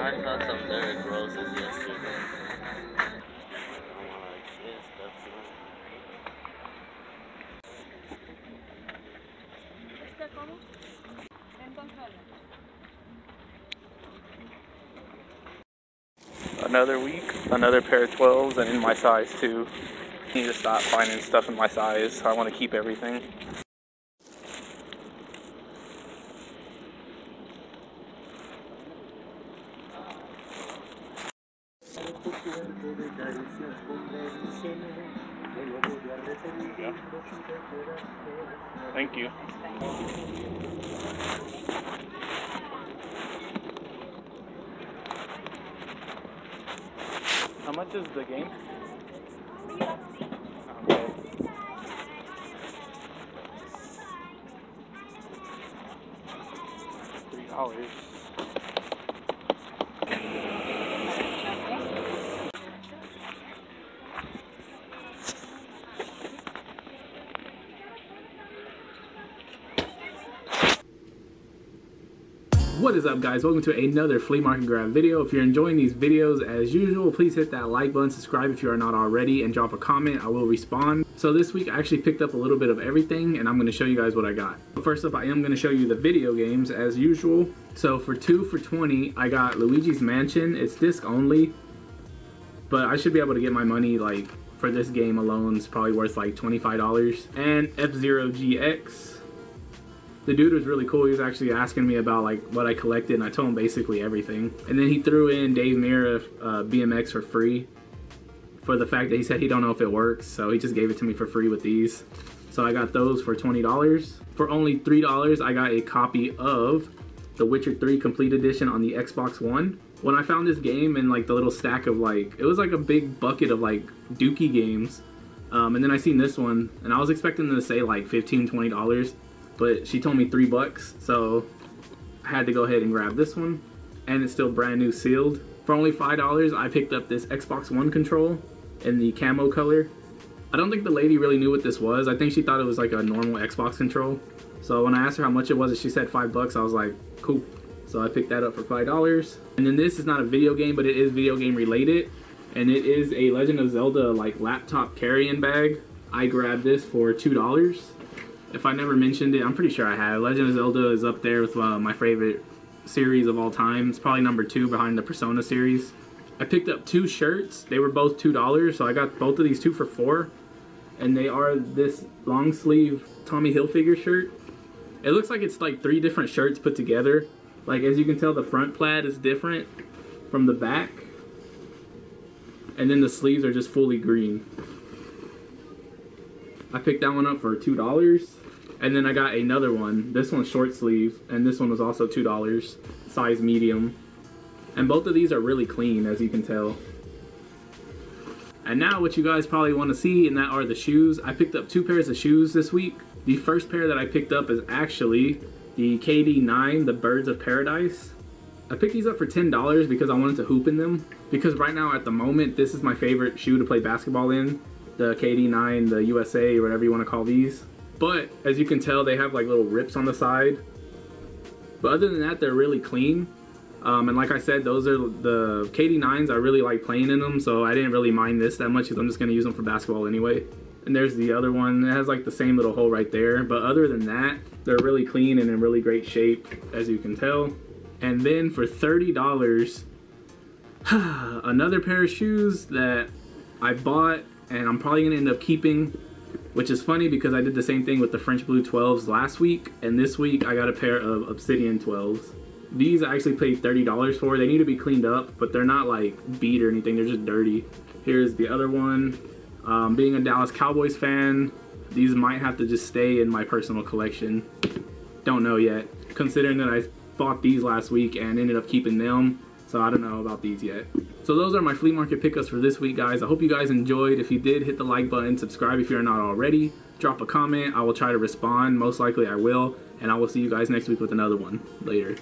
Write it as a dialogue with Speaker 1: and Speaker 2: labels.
Speaker 1: I some Roses yesterday.
Speaker 2: Another week, another pair of 12s, and in my size too. I Need to stop finding stuff in my size. I want to keep everything. Yeah. Thank you. How much is the game? Three dollars. What is up guys? Welcome to another flea market grab video. If you're enjoying these videos as usual, please hit that like button, subscribe if you are not already, and drop a comment. I will respond. So this week I actually picked up a little bit of everything and I'm going to show you guys what I got. First up, I am going to show you the video games as usual. So for 2 for 20, I got Luigi's Mansion. It's disc only, but I should be able to get my money like for this game alone. It's probably worth like $25. And F-Zero GX the dude was really cool. He was actually asking me about like what I collected, and I told him basically everything. And then he threw in Dave Mirra uh, BMX for free for the fact that he said he don't know if it works, so he just gave it to me for free with these. So I got those for twenty dollars. For only three dollars, I got a copy of The Witcher 3 Complete Edition on the Xbox One. When I found this game in like the little stack of like, it was like a big bucket of like Dookie games. Um, and then I seen this one, and I was expecting to say like $15, $20 but she told me three bucks, so I had to go ahead and grab this one. And it's still brand new sealed. For only $5, I picked up this Xbox One control in the camo color. I don't think the lady really knew what this was. I think she thought it was like a normal Xbox control. So when I asked her how much it was, she said five bucks. I was like, cool. So I picked that up for five dollars. And then this is not a video game, but it is video game related. And it is a Legend of Zelda like laptop carrying bag. I grabbed this for two dollars if I never mentioned it, I'm pretty sure I have. Legend of Zelda is up there with uh, my favorite series of all time. It's probably number two behind the Persona series. I picked up two shirts. They were both $2, so I got both of these two for four. And they are this long sleeve Tommy Hilfiger shirt. It looks like it's like three different shirts put together. Like as you can tell, the front plaid is different from the back. And then the sleeves are just fully green. I picked that one up for $2. And then I got another one. This one's short sleeve, and this one was also $2, size medium. And both of these are really clean, as you can tell. And now what you guys probably want to see, and that are the shoes. I picked up two pairs of shoes this week. The first pair that I picked up is actually the KD9, the Birds of Paradise. I picked these up for $10 because I wanted to hoop in them. Because right now, at the moment, this is my favorite shoe to play basketball in. The KD9, the USA, whatever you want to call these. But as you can tell, they have like little rips on the side. But other than that, they're really clean. Um, and like I said, those are the KD9s. I really like playing in them, so I didn't really mind this that much because I'm just going to use them for basketball anyway. And there's the other one. It has like the same little hole right there. But other than that, they're really clean and in really great shape, as you can tell. And then for $30, another pair of shoes that I bought and I'm probably to end up keeping which is funny because I did the same thing with the French Blue 12s last week, and this week I got a pair of Obsidian 12s. These I actually paid $30 for. They need to be cleaned up, but they're not like beat or anything, they're just dirty. Here's the other one. Um, being a Dallas Cowboys fan, these might have to just stay in my personal collection. Don't know yet. Considering that I bought these last week and ended up keeping them, so I don't know about these yet. So those are my flea market pickups for this week, guys. I hope you guys enjoyed. If you did, hit the like button, subscribe if you're not already. Drop a comment. I will try to respond. Most likely I will. And I will see you guys next week with another one. Later.